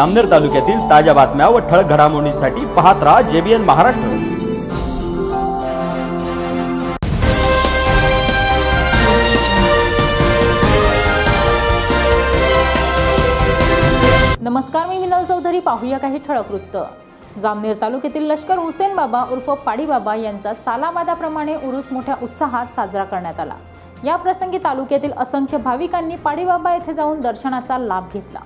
अमनेर तालुक्यातील ताज्या बातम्या व ठळक घडामोडींसाठी पाहत राहा जेबीएन महाराष्ट्र. नमस्कार मी विनल चौधरी. पाहूया काही ठळक वृत्त. जामनेर तालुक्यातील लष्कर हुसेन बाबा उर्फ पाडीबाबा यांचा सालाबादाप्रमाणे उरुस मोठ्या उत्साहात साजरा करण्यात आला. या प्रसंगी तालुक्यातील असंख्य भाविकांनी पाडीबाबा येथे जाऊन दर्शनाचा लाभ घेतला.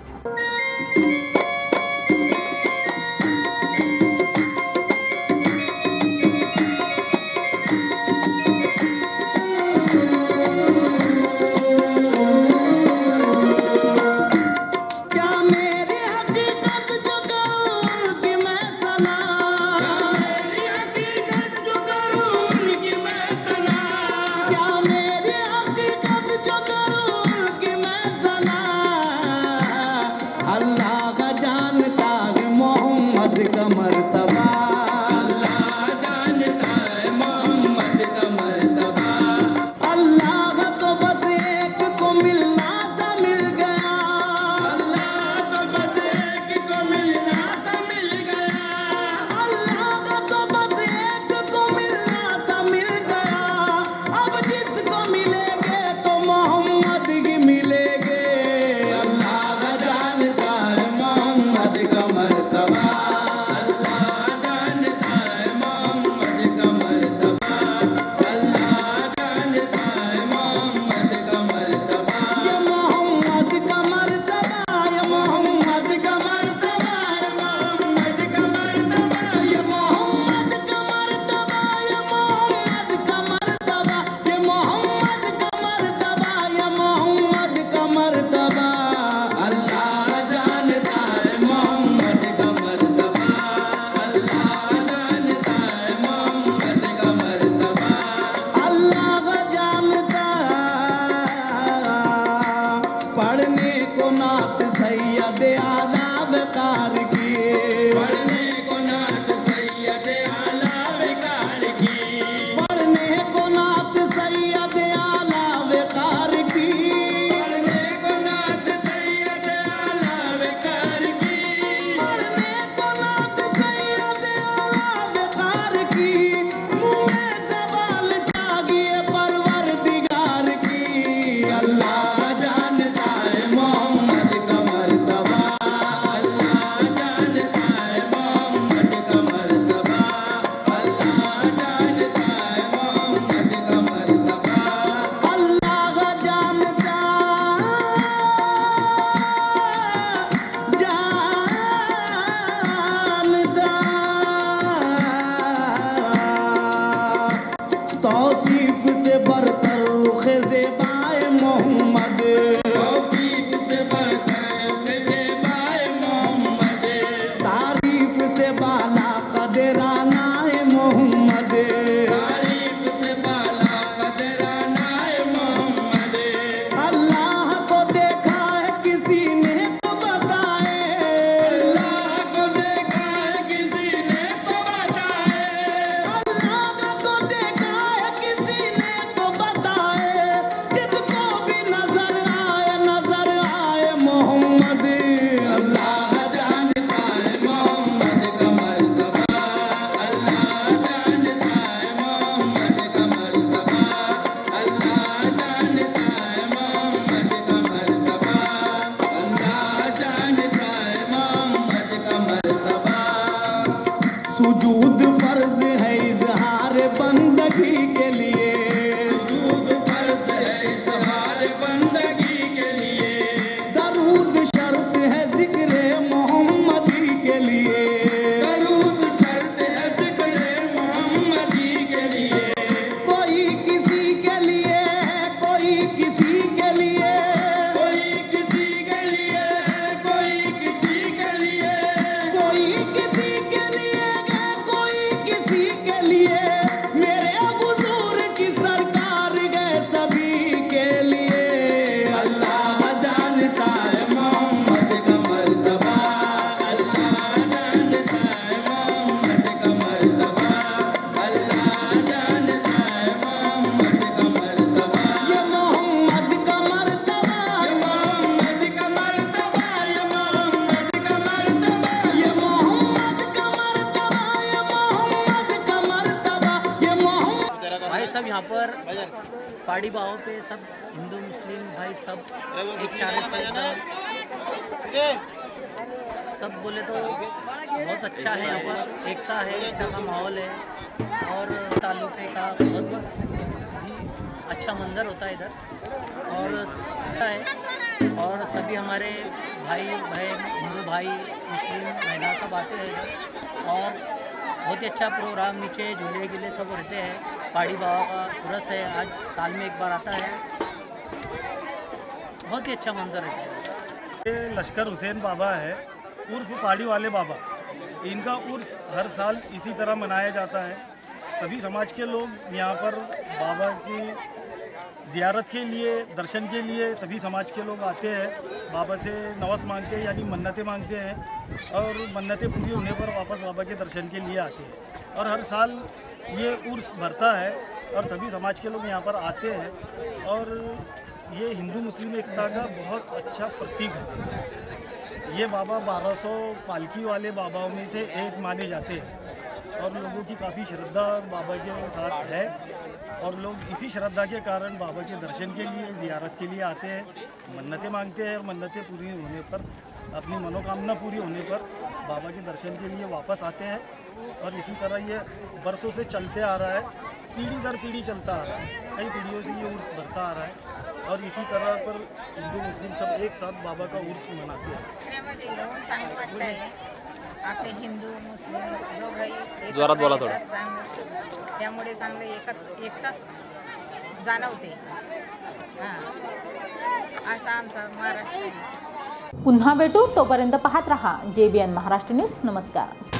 না आशीष से बरता पहाड़ी बाहों पे सब हिंदू, मुस्लिम भाई सब एक चारे से सब बोले तो बहुत अच्छा है एकता है, एकता का माहौल है और तालुके का बहुत अच्छा मंजर होता है इधर। और है और सभी हमारे भाई, बहन, हिंदू भाई, मुस्लिम महिला सब आते हैं और बहुत ही अच्छा प्रोग्राम नीचे झूले गिले सब रहते हैं। पहाड़ी बाबा का उरस है, आज साल में एक बार आता है। बहुत ही अच्छा मंजर है। ये लश्कर हुसैन बाबा है, उर्फ़ पहाड़ी वाले बाबा। इनका उर्स हर साल इसी तरह मनाया जाता है। सभी समाज के लोग यहाँ पर बाबा की ज़ियारत के लिए, दर्शन के लिए सभी समाज के लोग आते हैं। बाबा से नवस मांगते हैं, यानी मन्नतें मांगते हैं और मन्नतें पूरी होने पर वापस बाबा के दर्शन के लिए आते हैं। और हर साल ये उर्स भरता है और सभी समाज के लोग यहाँ पर आते हैं और ये हिंदू मुस्लिम एकता का बहुत अच्छा प्रतीक है। ये बाबा 1200 पालकी वाले बाबाओं में से एक माने जाते हैं और लोगों की काफ़ी श्रद्धा बाबा के साथ है और लोग इसी श्रद्धा के कारण बाबा के दर्शन के लिए, ज़ियारत के लिए आते हैं, मन्नतें मांगते हैं और मन्नतें पूरी होने पर अपनी मनोकामना पूरी होने पर बाबा के दर्शन के लिए वापस आते हैं और इसी तरह ये बरसों से चलते आ रहा है। पीढ़ी दर पीढ़ी चलता आ रहा है। कई पीढ़ियों से ये उर्स बढ़ता आ रहा है और इसी तरह पर हिंदू मुस्लिम सब एक साथ बाबा का उर्स मनाते हैं। आपले हिंदू मुस्लिम जोरात बोला त्यामुळे चांगलं एकताच जाणवते. हाँ. असा आमचा महाराष्ट्र पुन्हा भेटू. तो पहात रहा. J B N Maharashtra news. नमस्कार.